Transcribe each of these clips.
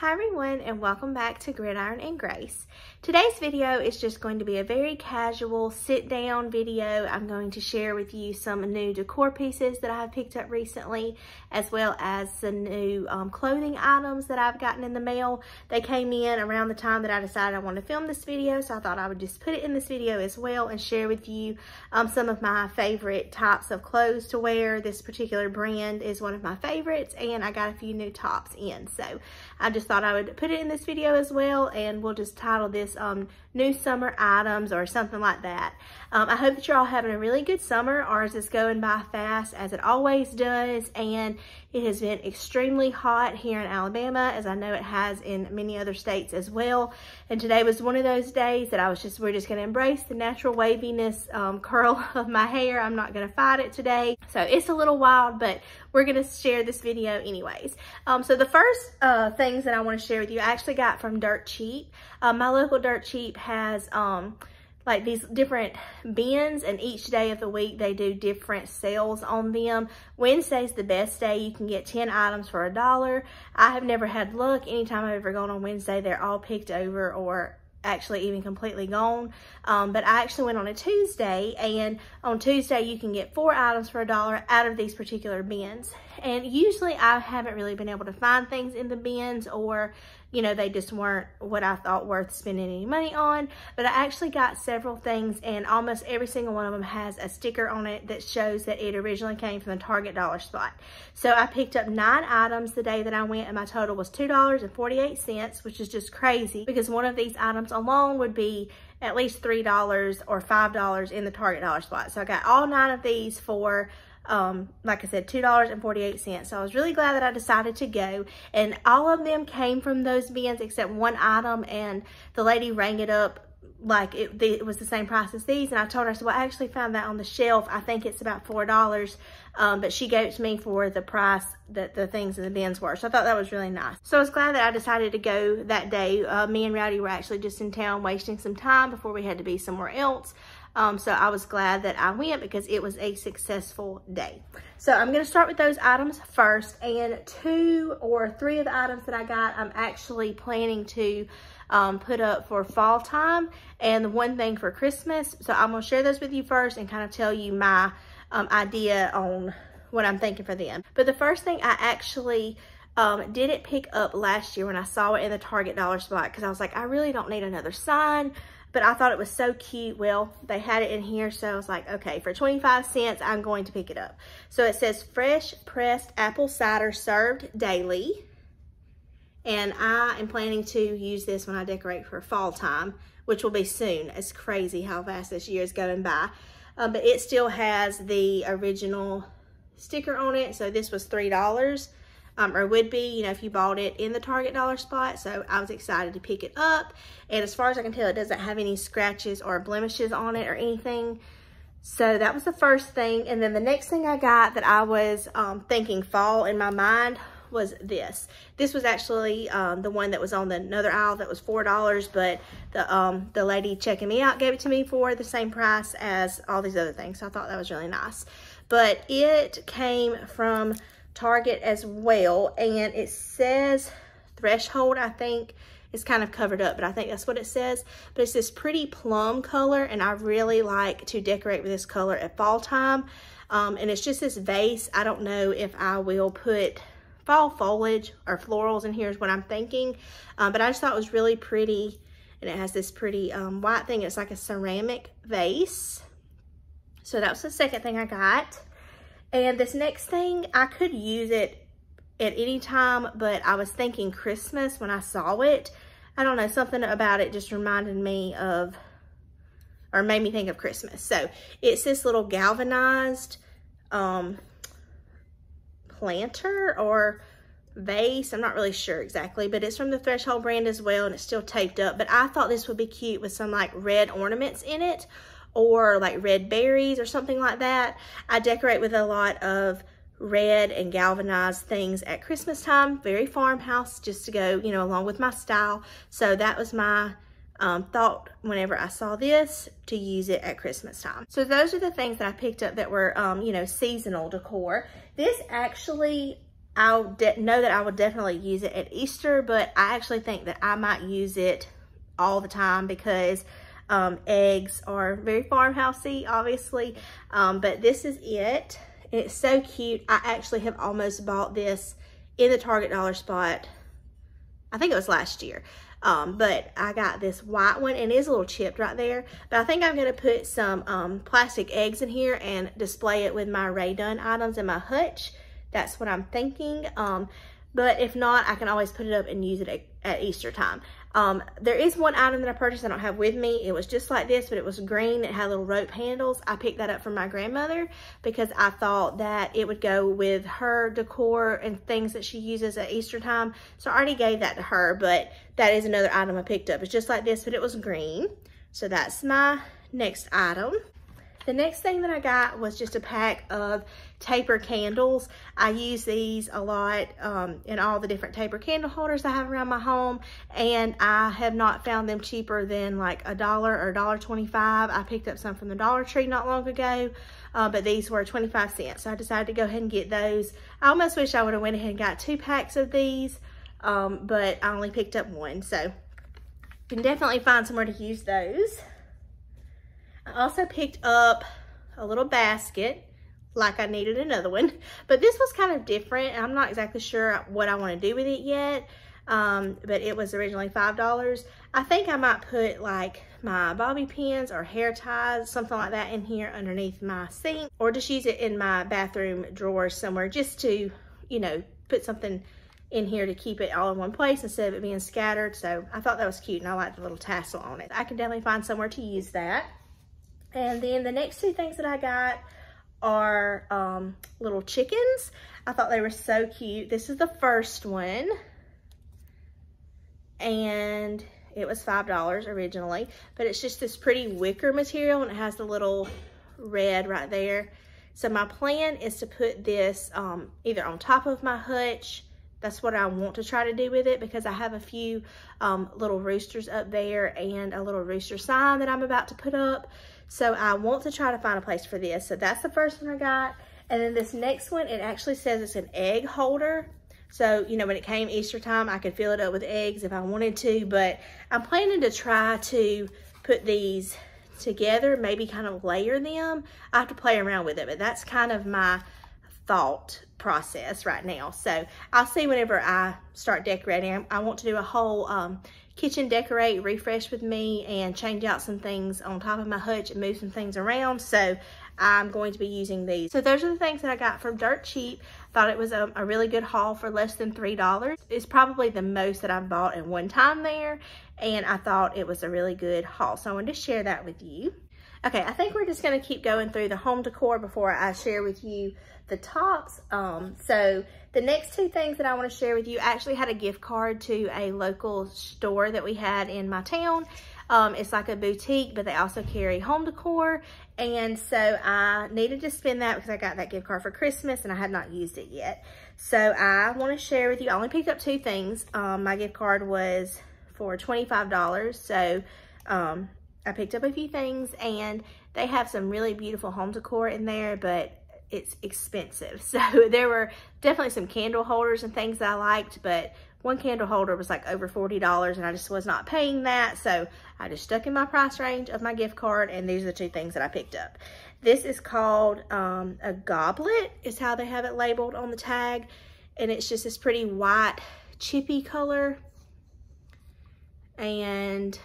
Hi everyone and welcome back to Gridiron and Grace. Today's video is just going to be a very casual sit down video. I'm going to share with you some new decor pieces that I have picked up recently as well as some new um, clothing items that I've gotten in the mail. They came in around the time that I decided I wanted to film this video so I thought I would just put it in this video as well and share with you um, some of my favorite types of clothes to wear. This particular brand is one of my favorites and I got a few new tops in so I just thought I would put it in this video as well and we'll just title this um, new summer items or something like that. Um, I hope that you're all having a really good summer. Ours is going by fast as it always does and it has been extremely hot here in Alabama as I know it has in many other states as well. And today was one of those days that I was just, we're just gonna embrace the natural waviness um, curl of my hair. I'm not gonna fight it today. So it's a little wild, but we're gonna share this video anyways. Um, so the first uh, things that I wanna share with you, I actually got from Dirt Cheap. Uh, my local Dirt Cheap has um, like these different bins and each day of the week they do different sales on them. Wednesday's the best day. You can get 10 items for a dollar. I have never had luck. Anytime I've ever gone on Wednesday, they're all picked over or actually even completely gone. Um, but I actually went on a Tuesday and on Tuesday you can get four items for a dollar out of these particular bins. And usually I haven't really been able to find things in the bins or you know, they just weren't what I thought worth spending any money on. But I actually got several things and almost every single one of them has a sticker on it that shows that it originally came from the Target dollar spot. So I picked up nine items the day that I went and my total was $2.48, which is just crazy because one of these items alone would be at least $3 or $5 in the Target dollar spot. So I got all nine of these for um, like I said, $2.48. So I was really glad that I decided to go. And all of them came from those bins except one item. And the lady rang it up like it, it, was the same price as these. And I told her, so well, I actually found that on the shelf. I think it's about $4. Um, but she gave it to me for the price that the things in the bins were. So I thought that was really nice. So I was glad that I decided to go that day. Uh, me and Rowdy were actually just in town wasting some time before we had to be somewhere else. Um, so I was glad that I went because it was a successful day. So I'm going to start with those items first. And two or three of the items that I got, I'm actually planning to um, put up for fall time and the one thing for Christmas. So I'm going to share those with you first and kind of tell you my um, idea on what I'm thinking for them. But the first thing I actually um, didn't pick up last year when I saw it in the Target dollar spot because I was like, I really don't need another sign but I thought it was so cute. Well, they had it in here, so I was like, okay, for 25 cents, I'm going to pick it up. So it says fresh pressed apple cider served daily. And I am planning to use this when I decorate for fall time, which will be soon. It's crazy how fast this year is going by. Um, but it still has the original sticker on it. So this was $3 um, or would be, you know, if you bought it in the Target dollar spot. So I was excited to pick it up. And as far as I can tell, it doesn't have any scratches or blemishes on it or anything. So that was the first thing. And then the next thing I got that I was um, thinking fall in my mind was this. This was actually um, the one that was on the another aisle that was $4, but the um, the lady checking me out gave it to me for the same price as all these other things. So I thought that was really nice. But it came from Target as well. And it says Threshold, I think. It's kind of covered up, but I think that's what it says. But it's this pretty plum color, and I really like to decorate with this color at fall time. Um, and it's just this vase. I don't know if I will put fall foliage or florals in here is what I'm thinking. Um, but I just thought it was really pretty. And it has this pretty um, white thing. It's like a ceramic vase. So that was the second thing I got. And this next thing, I could use it at any time, but I was thinking Christmas when I saw it. I don't know, something about it just reminded me of, or made me think of Christmas. So it's this little galvanized um, planter or vase. I'm not really sure exactly, but it's from the Threshold brand as well, and it's still taped up. But I thought this would be cute with some like red ornaments in it or like red berries or something like that. I decorate with a lot of red and galvanized things at Christmas time. Very farmhouse just to go, you know, along with my style. So that was my um, thought whenever I saw this to use it at Christmas time. So those are the things that I picked up that were, um, you know, seasonal decor. This actually I know that I will definitely use it at Easter, but I actually think that I might use it all the time because um, eggs are very farmhousey, obviously. Um, but this is it. it's so cute. I actually have almost bought this in the Target dollar spot. I think it was last year. Um, but I got this white one and it is a little chipped right there. But I think I'm gonna put some um, plastic eggs in here and display it with my Rae Dunn items in my hutch. That's what I'm thinking. Um, but if not, I can always put it up and use it at, at Easter time. Um, there is one item that I purchased I don't have with me. It was just like this, but it was green. It had little rope handles. I picked that up from my grandmother because I thought that it would go with her decor and things that she uses at Easter time. So I already gave that to her, but that is another item I picked up. It's just like this, but it was green. So that's my next item. The next thing that I got was just a pack of taper candles. I use these a lot um, in all the different taper candle holders I have around my home and I have not found them cheaper than like a dollar or dollar 25. I picked up some from the Dollar Tree not long ago, uh, but these were 25 cents. So I decided to go ahead and get those. I almost wish I would have went ahead and got two packs of these, um, but I only picked up one. So you can definitely find somewhere to use those. I also picked up a little basket like I needed another one. But this was kind of different. I'm not exactly sure what I want to do with it yet. Um, but it was originally $5. I think I might put like my bobby pins or hair ties, something like that in here underneath my sink. Or just use it in my bathroom drawer somewhere just to, you know, put something in here to keep it all in one place instead of it being scattered. So I thought that was cute and I like the little tassel on it. I can definitely find somewhere to use that. And then the next two things that I got are um, little chickens. I thought they were so cute. This is the first one. And it was $5 originally. But it's just this pretty wicker material and it has the little red right there. So my plan is to put this um, either on top of my hutch. That's what I want to try to do with it because I have a few um, little roosters up there and a little rooster sign that I'm about to put up. So I want to try to find a place for this. So that's the first one I got. And then this next one, it actually says it's an egg holder. So, you know, when it came Easter time, I could fill it up with eggs if I wanted to, but I'm planning to try to put these together, maybe kind of layer them. I have to play around with it, but that's kind of my thought process right now. So I'll see whenever I start decorating. I want to do a whole um, kitchen decorate, refresh with me, and change out some things on top of my hutch and move some things around. So I'm going to be using these. So those are the things that I got from Dirt Cheap. Thought it was a, a really good haul for less than $3. It's probably the most that I've bought in one time there. And I thought it was a really good haul. So I wanted to share that with you. Okay, I think we're just gonna keep going through the home decor before I share with you the tops. Um, so the next two things that I wanna share with you, I actually had a gift card to a local store that we had in my town. Um, it's like a boutique, but they also carry home decor. And so I needed to spend that because I got that gift card for Christmas and I had not used it yet. So I wanna share with you, I only picked up two things. Um, my gift card was for $25. So um, I picked up a few things and they have some really beautiful home decor in there, but it's expensive. So there were definitely some candle holders and things that I liked, but one candle holder was like over $40 and I just was not paying that. So I just stuck in my price range of my gift card and these are the two things that I picked up. This is called um, a goblet is how they have it labeled on the tag. And it's just this pretty white chippy color. And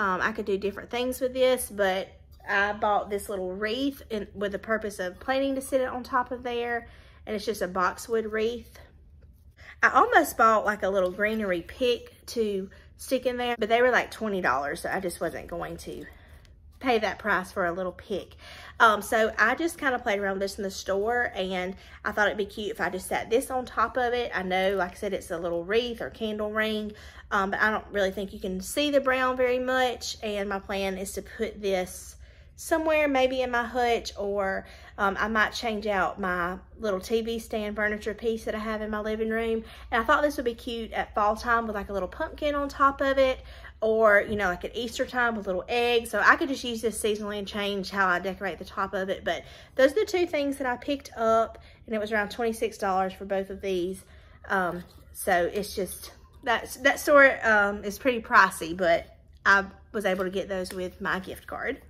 um, I could do different things with this, but I bought this little wreath in, with the purpose of planning to sit it on top of there. And it's just a boxwood wreath. I almost bought like a little greenery pick to stick in there, but they were like $20, so I just wasn't going to pay that price for a little pick. Um, so I just kind of played around with this in the store and I thought it'd be cute if I just sat this on top of it. I know, like I said, it's a little wreath or candle ring, um, but I don't really think you can see the brown very much. And my plan is to put this somewhere, maybe in my hutch, or um, I might change out my little TV stand furniture piece that I have in my living room. And I thought this would be cute at fall time with like a little pumpkin on top of it, or, you know, like at Easter time with little eggs. So I could just use this seasonally and change how I decorate the top of it. But those are the two things that I picked up, and it was around $26 for both of these. Um, so it's just, that, that store um, is pretty pricey, but I was able to get those with my gift card.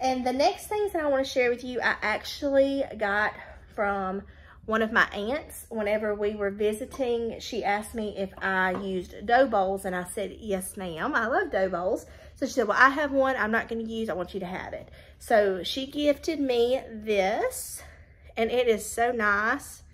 And the next things that I want to share with you, I actually got from one of my aunts. Whenever we were visiting, she asked me if I used dough bowls, and I said, yes, ma'am. I love dough bowls. So she said, well, I have one I'm not going to use. I want you to have it. So she gifted me this, and it is so nice.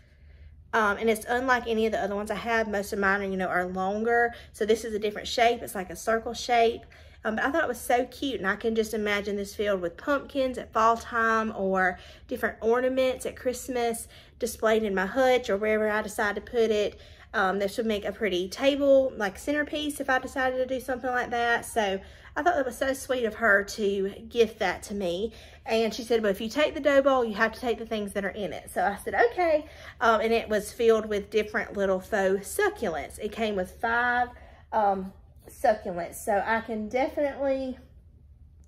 Um, and it's unlike any of the other ones I have. Most of mine, are, you know, are longer. So this is a different shape. It's like a circle shape. Um, but I thought it was so cute and I can just imagine this filled with pumpkins at fall time or different ornaments at Christmas displayed in my hutch or wherever I decide to put it. Um, this would make a pretty table, like centerpiece if I decided to do something like that. So I thought that was so sweet of her to gift that to me. And she said, but if you take the dough bowl, you have to take the things that are in it. So I said, okay. Um, and it was filled with different little faux succulents. It came with five um, succulents. So I can definitely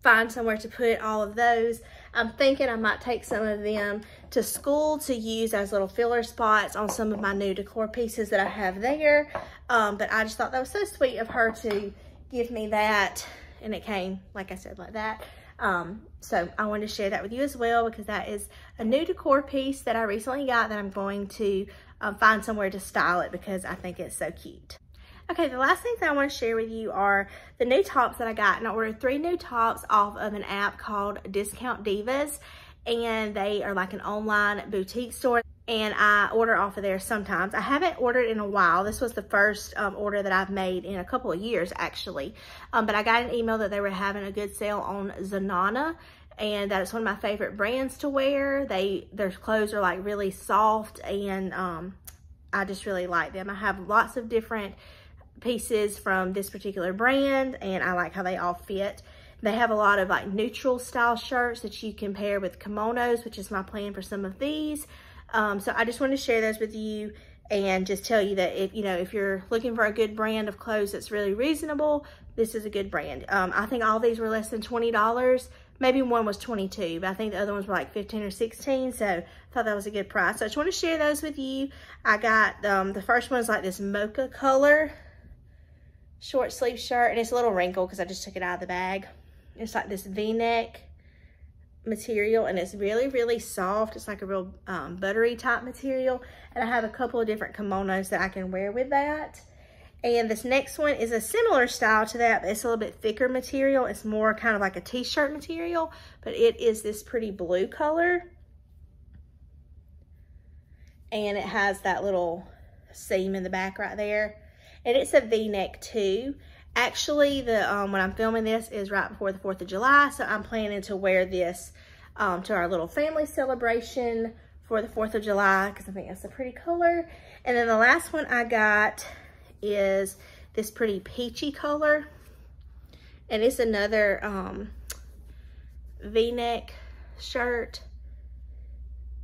find somewhere to put all of those. I'm thinking I might take some of them to school to use as little filler spots on some of my new decor pieces that I have there. Um, but I just thought that was so sweet of her to give me that. And it came, like I said, like that. Um, so I wanted to share that with you as well because that is a new decor piece that I recently got that I'm going to um, find somewhere to style it because I think it's so cute. Okay, the last things I want to share with you are the new tops that I got. And I ordered three new tops off of an app called Discount Divas. And they are like an online boutique store. And I order off of there sometimes. I haven't ordered in a while. This was the first um, order that I've made in a couple of years, actually. Um, but I got an email that they were having a good sale on Zenana and that is one of my favorite brands to wear. They Their clothes are like really soft and um, I just really like them. I have lots of different pieces from this particular brand and I like how they all fit. They have a lot of like neutral style shirts that you can pair with kimonos, which is my plan for some of these. Um, so I just wanted to share those with you and just tell you that if you know if you're looking for a good brand of clothes that's really reasonable this is a good brand. Um, i think all these were less than 20 dollars. Maybe one was 22 but i think the other ones were like 15 or 16 so i thought that was a good price. So i just want to share those with you. I got um, the first one is like this mocha color short sleeve shirt and it's a little wrinkled because I just took it out of the bag. It's like this v-neck material and it's really, really soft. It's like a real um, buttery type material. And I have a couple of different kimonos that I can wear with that. And this next one is a similar style to that, but it's a little bit thicker material. It's more kind of like a t-shirt material, but it is this pretty blue color. And it has that little seam in the back right there and it's a v-neck too. Actually, the um, when I'm filming this is right before the 4th of July, so I'm planning to wear this um, to our little family celebration for the 4th of July because I think that's a pretty color. And then the last one I got is this pretty peachy color. And it's another um, v-neck shirt,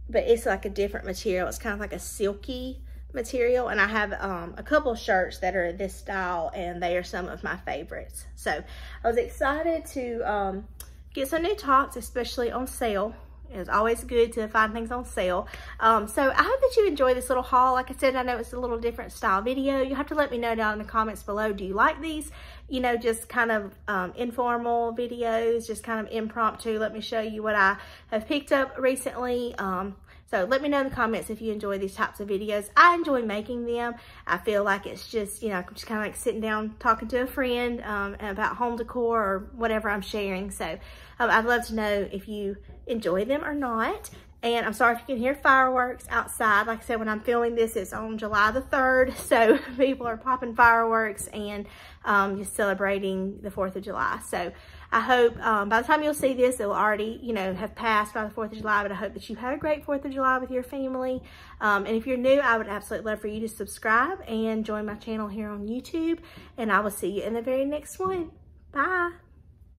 but it's like a different material. It's kind of like a silky material and I have um, a couple shirts that are this style and they are some of my favorites. So I was excited to um, get some new tops, especially on sale. It's always good to find things on sale. Um, so I hope that you enjoy this little haul. Like I said, I know it's a little different style video. You have to let me know down in the comments below. Do you like these? You know, just kind of um, informal videos, just kind of impromptu. Let me show you what I have picked up recently. Um, so let me know in the comments if you enjoy these types of videos. I enjoy making them. I feel like it's just, you know, just kind of like sitting down talking to a friend um, about home decor or whatever I'm sharing. So um, I'd love to know if you enjoy them or not. And I'm sorry if you can hear fireworks outside. Like I said, when I'm filming this, it's on July the 3rd. So people are popping fireworks and um, just celebrating the 4th of July. So I hope um, by the time you'll see this, it will already, you know, have passed by the 4th of July, but I hope that you had a great 4th of July with your family. Um, and if you're new, I would absolutely love for you to subscribe and join my channel here on YouTube. And I will see you in the very next one. Bye.